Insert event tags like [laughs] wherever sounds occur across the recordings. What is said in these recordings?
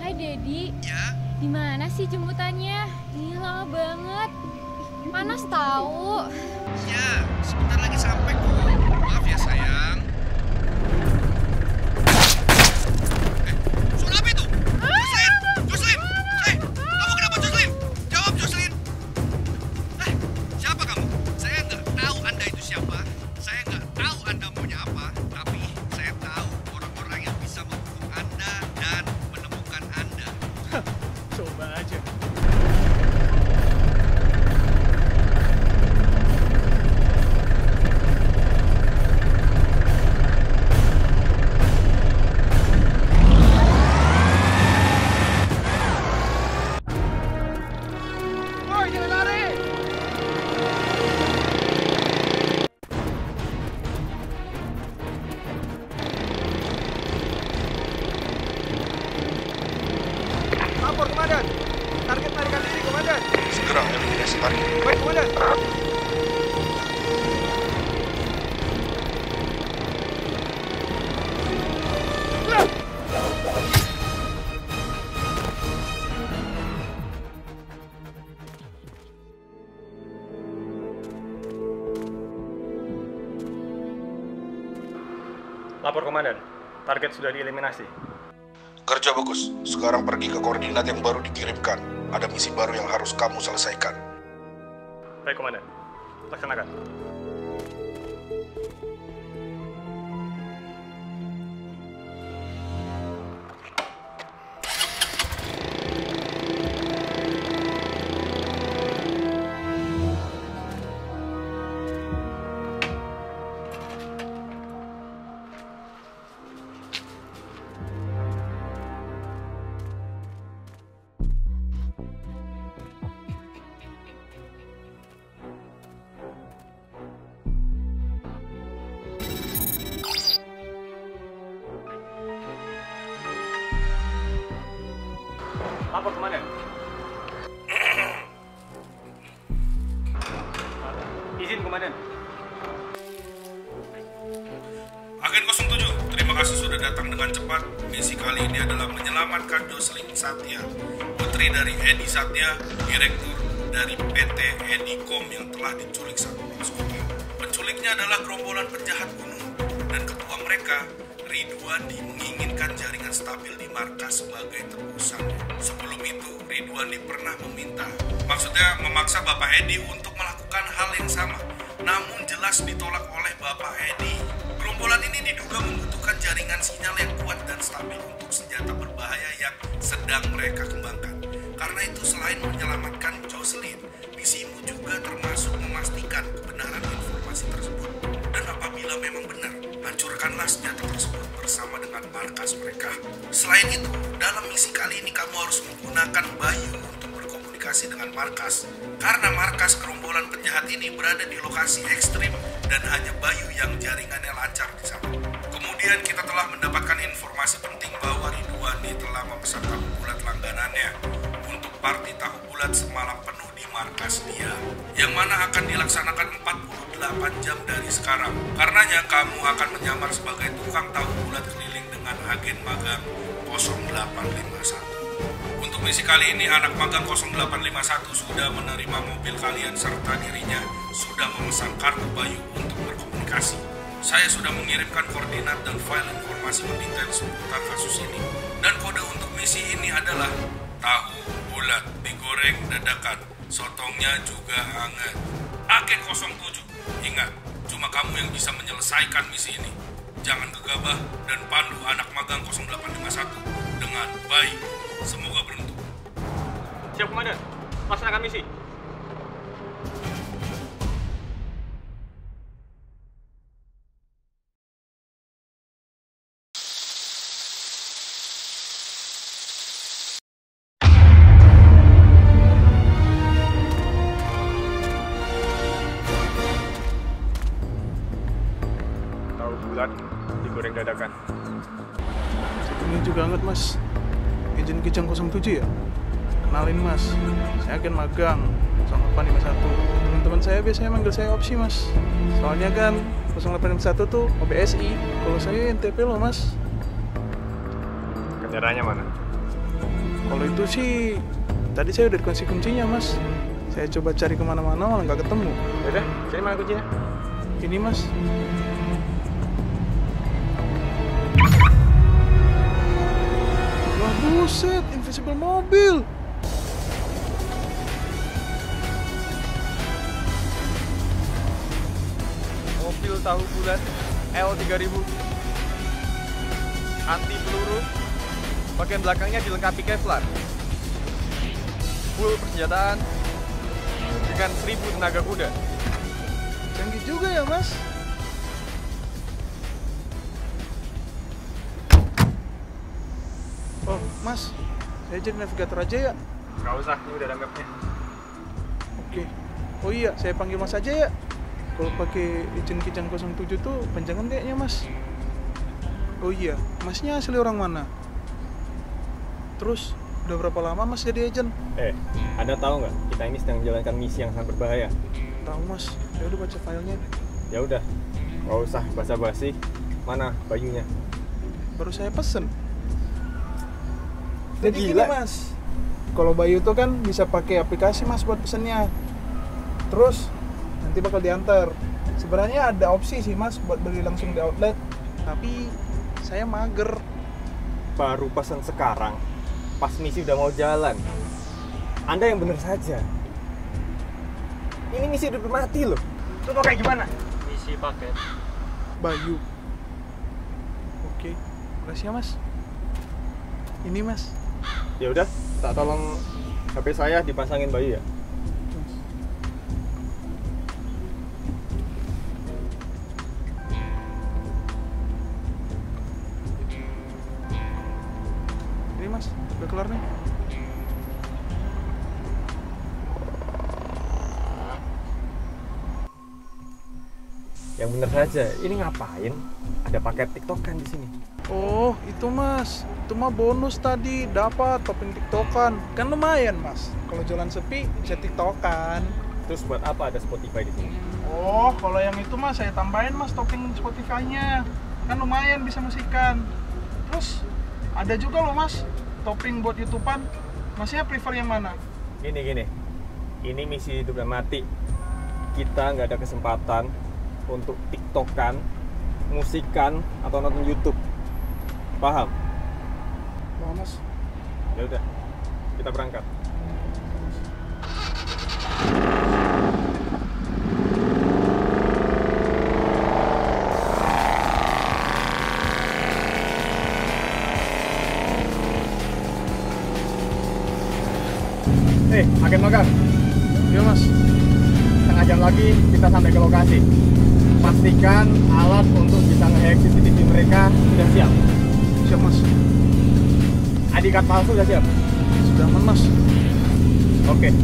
Hai Dedi, Ya, di mana sih jemputannya? Ih, lama banget. Panas tahu. ya, sebentar lagi sampai kok. Maaf ya sayang. Target sudah dieliminasi. Kerja bagus. Sekarang pergi ke koordinat yang baru dikirimkan. Ada misi baru yang harus kamu selesaikan. Baik komandan, laksanakan. Lapor komandan. Izin komandan. Agen 07, terima kasih sudah datang dengan cepat. Misi kali ini adalah menyelamatkan Jocelyn Satya, putri dari Edi Satya, direktur dari PT Edicom yang telah diculik sama Maskota. Penculiknya adalah gerombolan penjahat gunung dan ketua mereka Ridwandi menginginkan jaringan stabil di markas sebagai tebusan. Sebelum itu, Ridwandi pernah meminta, maksudnya memaksa Bapak Edi untuk melakukan hal yang sama. Namun jelas ditolak oleh Bapak Edi. Gerombolan ini diduga membutuhkan jaringan sinyal yang kuat dan stabil untuk senjata berbahaya yang sedang mereka kembangkan. Karena itu selain menyelamatkan Jocelyn, misimu juga termasuk memastikan kebenaran informasi tersebut. Dan apabila memang benar, hancurkanlah senjata tersebut bersama dengan markas mereka. Selain itu, dalam misi kali ini kamu harus menggunakan Bayu untuk berkomunikasi dengan markas. Karena markas gerombolan penjahat ini berada di lokasi ekstrim dan hanya Bayu yang jaringannya lancar di sana. Kemudian kita telah mendapatkan informasi penting bahwa Ridwani telah memesan tahu bulat langganannya untuk party tahu bulat semalam penuh di markas dia yang mana akan dilaksanakan 48 jam dari sekarang. Karenanya kamu akan menyamar sebagai tukang tahu bulat keliling dengan agen magang 0851. Untuk misi kali ini anak magang 0851 sudah menerima mobil kalian serta dirinya sudah memesan kartu Bayu untuk berkomunikasi. Saya sudah mengirimkan koordinat dan file informasi mendetail seputar kasus ini. Dan kode untuk misi ini adalah tahu bulat digoreng dadakan, sotongnya juga hangat. Agen 07, ingat, cuma kamu yang bisa menyelesaikan misi ini. Jangan gegabah dan pandu anak magang 0851 dengan baik. Semoga beruntung. Siap komandan, laksanakan misi. Digoreng dadakan. Ini juga hangat mas Izin Kijang 07 ya? Kenalin mas Saya agen magang 0851 Teman-teman saya biasanya manggil saya opsi mas Soalnya kan 0851 tuh OBSI Kalau saya NTP loh mas Kendaraannya mana? Kalau itu sih, tadi saya udah dikasih kuncinya mas. Saya coba cari ke mana-mana malah nggak ketemu. Yaudah, sini mana kuncinya? Ini mas. Buset, invisible mobil. Mobil tahu bulat L3000 Anti peluru Bagian belakangnya dilengkapi Kevlar Full persenjataan Dengan 1000 tenaga kuda Canggih juga ya mas. Mas, saya jadi navigator aja ya. Gak usah, ini udah ada mapnya Oke. Oh iya, saya panggil Mas aja ya. Kalau pakai izin Kijang 07 tuh panjangan kayaknya Mas. Oh iya, Masnya asli orang mana? Terus udah berapa lama Mas jadi agent? Eh, Anda tahu nggak? Kita ini sedang menjalankan misi yang sangat berbahaya. Tahu Mas, saya udah baca filenya. Ya udah, nggak usah basa-basi. Mana bayunya? Baru saya pesen. Jadi gila. gini Mas, kalau Bayu tuh kan bisa pakai aplikasi Mas buat pesennya. Terus nanti bakal diantar. Sebenarnya ada opsi sih Mas buat beli langsung di outlet, tapi saya mager. Baru pesan sekarang, pas misi udah mau jalan. Anda yang bener saja. Ini misi udah mati loh. Lu mau kayak gimana? Misi paket. Bayu. Oke, makasih ya Mas. Ini Mas. Ya udah, tak tolong HP saya dipasangin bayu ya. Ini Mas, udah kelar nih. Yang bener saja. Ini ngapain? Ada paket TikTokan di sini. Oh, itu Mas. Itu mah bonus tadi dapat topping TikTokan. Kan lumayan, Mas. Kalau jalan sepi bisa TikTokan. Terus buat apa ada Spotify di sini? Oh, kalau yang itu Mas saya tambahin Mas topping Spotify-nya. Kan lumayan bisa musikan. Terus ada juga loh Mas topping buat YouTubean. Masnya prefer yang mana? Gini gini. Ini misi hidup dan mati. Kita nggak ada kesempatan untuk TikTokan, musikan atau nonton YouTube. Paham? Wah, Mas. Ya udah. Kita berangkat. Eh, agen magang. Iya, Mas. Setengah jam lagi kita sampai ke lokasi. Pastikan alat untuk bisa nge-hack CCTV mereka sudah siap. Siap, Mas. ID card palsu sudah siap. Sudah aman, Mas. Oke. Kok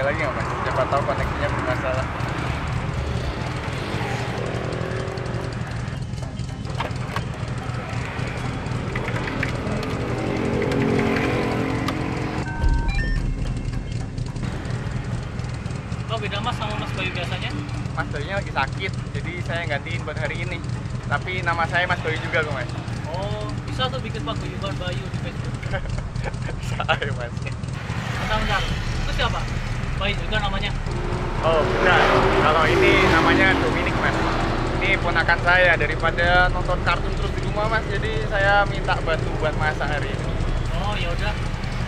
sekali lagi nggak mas? Siapa tahu koneksinya bermasalah Kok beda mas sama mas Bayu biasanya? Mas Bayunya lagi sakit, jadi saya gantiin buat hari ini Tapi nama saya Mas Bayu juga kok mas Oh, bisa tuh bikin paguyuban Bayu di Facebook. [laughs] Saya mas Bentar, bentar. Itu siapa? Bayu juga namanya. Oh benar, kalau ini namanya Dominic mas Ini ponakan saya, daripada nonton kartun terus di rumah mas Jadi saya minta bantu buat masak hari ini Oh, ya udah.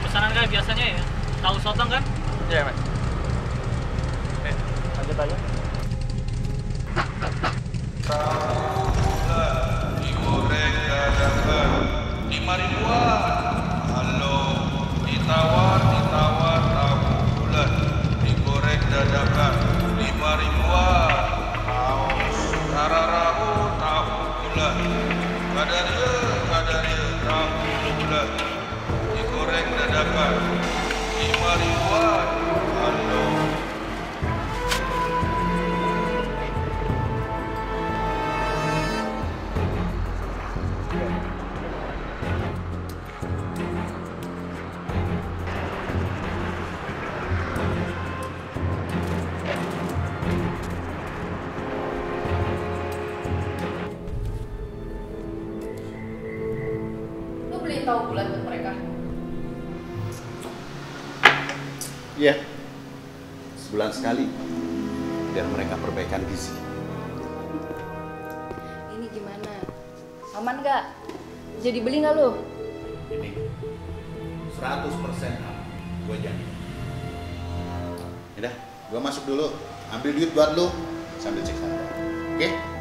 Pesanan kayak biasanya ya. Tahu sotong kan? Iya mas Eh, lanjut aja digoreng dadakan lima ribuan bulat kadaria kadaria tahu bulat digoreng dan Imariwan Ando. Lu nggak? Jadi beli nggak lu? Ini 100% gue jamin. Yaudah, gue masuk dulu. Ambil duit buat lu sambil cek harga. Oke?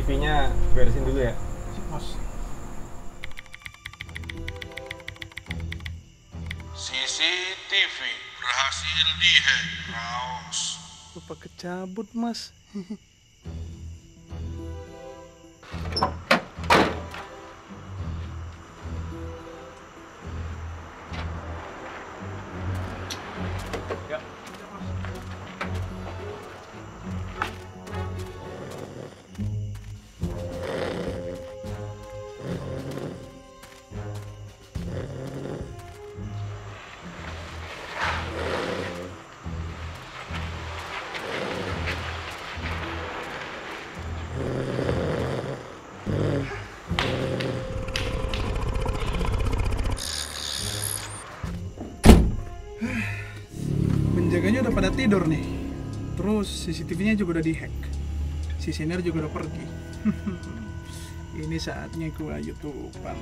CCTV-nya beresin dulu ya. Mas, CCTV berhasil dihack. Raos. lupa kecabut mas. [laughs] udah pada tidur nih. Terus CCTV-nya juga udah dihack. Si senior juga udah pergi. [laughs] Ini saatnya gua YouTubean.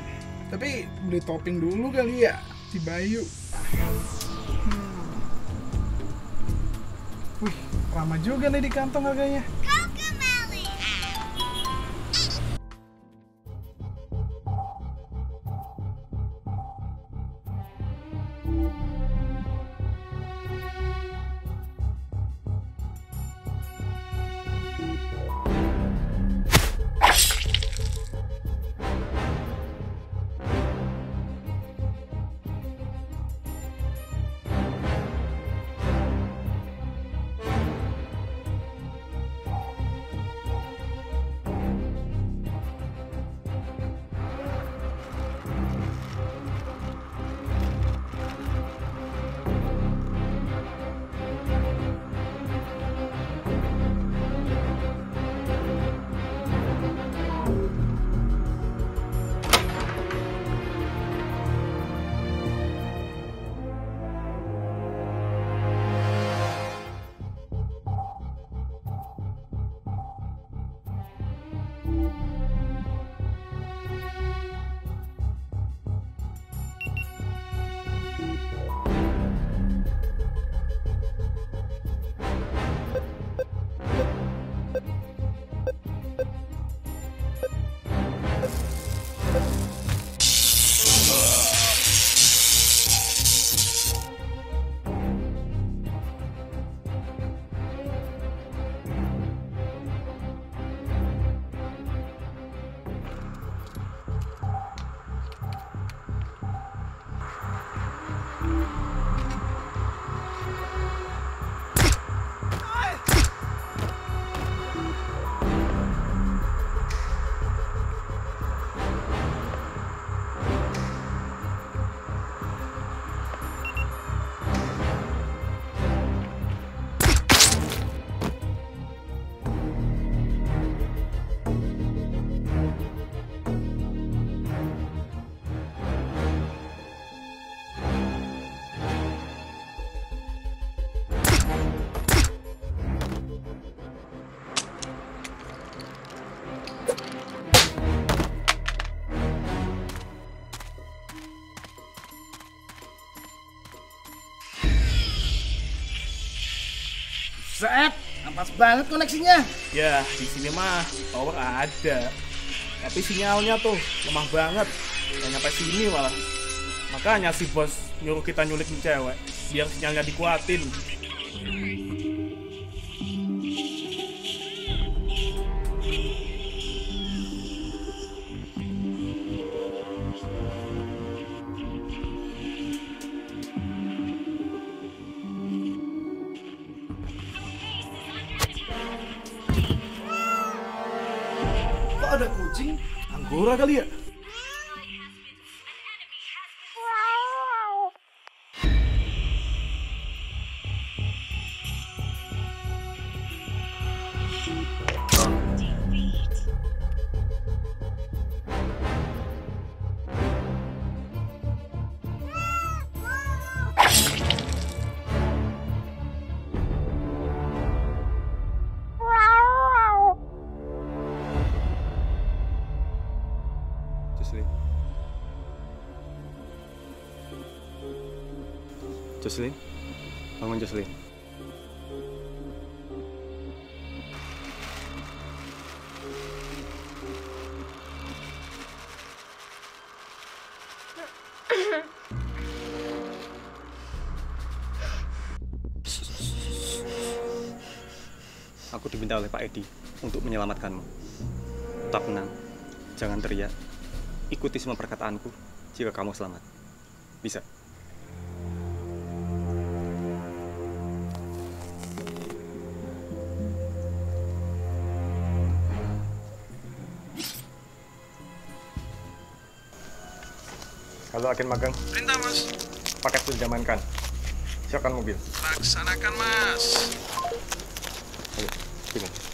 Tapi beli topping dulu kali ya di Bayu. Hmm. Wih, ramah juga nih di kantong harganya. Pas banget koneksinya. Ya, di sini mah tower ada. Tapi sinyalnya tuh lemah banget. Nggak nyampe sini malah. Makanya si bos nyuruh kita nyulikin cewek biar sinyalnya dikuatin. Anggora kali Jocelyn? Bangun Jocelyn. Aku diminta oleh Pak Edi untuk menyelamatkanmu. Tetap tenang, jangan teriak. Ikuti semua perkataanku jika kamu selamat. Bisa. Agen magang, Perintah mas. paket sudah diamankan. Siapkan mobil. Laksanakan mas. Ayo, sini.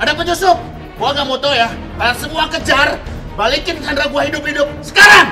Ada penyusup. Gua gak mau tau ya. Kalian semua kejar. Balikin Sandra gua hidup-hidup. Sekarang!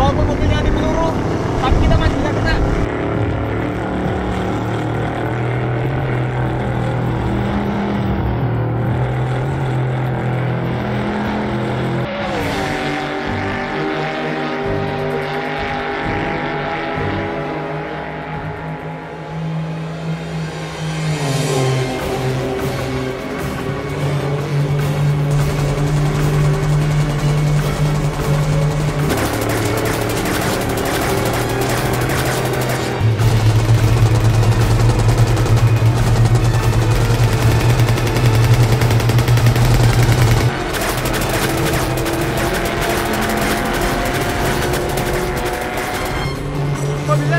Walaupun mobilnya di peluru, tapi kita masih bisa kena.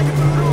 Thank you.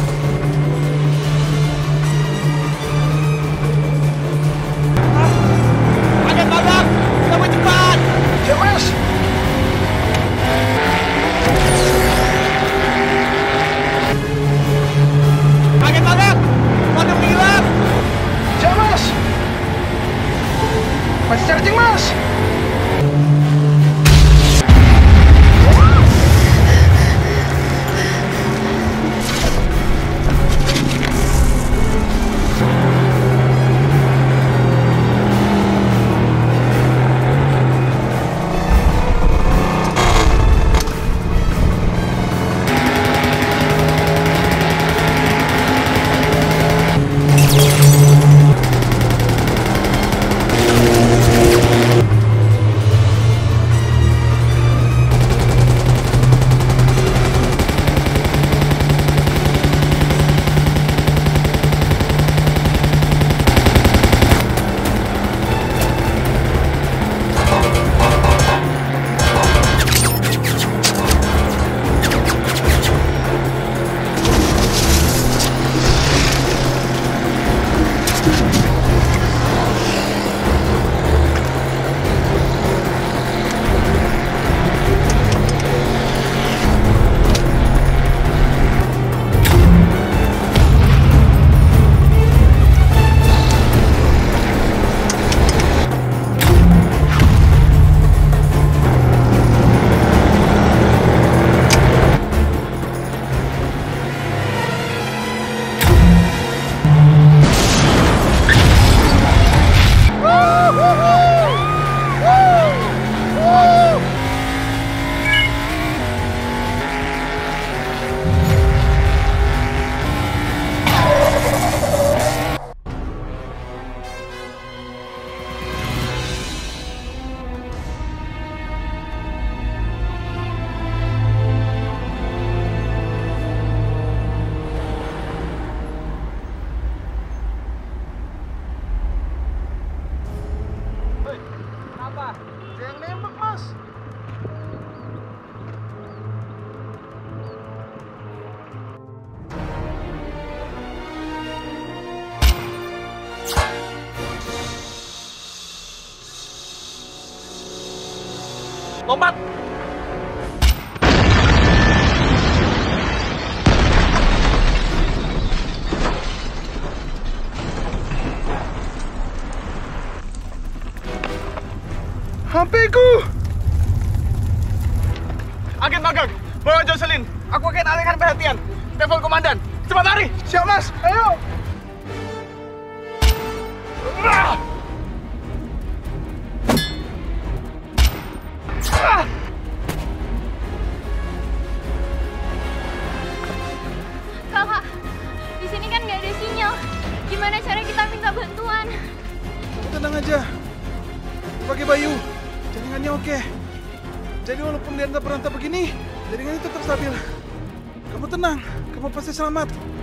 Siap mas, ayo! Ah! Ah! Kakak, di sini kan nggak ada sinyal. Gimana cara kita minta bantuan? Kamu tenang aja. Pakai Bayu, jaringannya oke. Jadi walaupun dia perantau begini, jaringannya tetap stabil. Kamu tenang, kamu pasti selamat.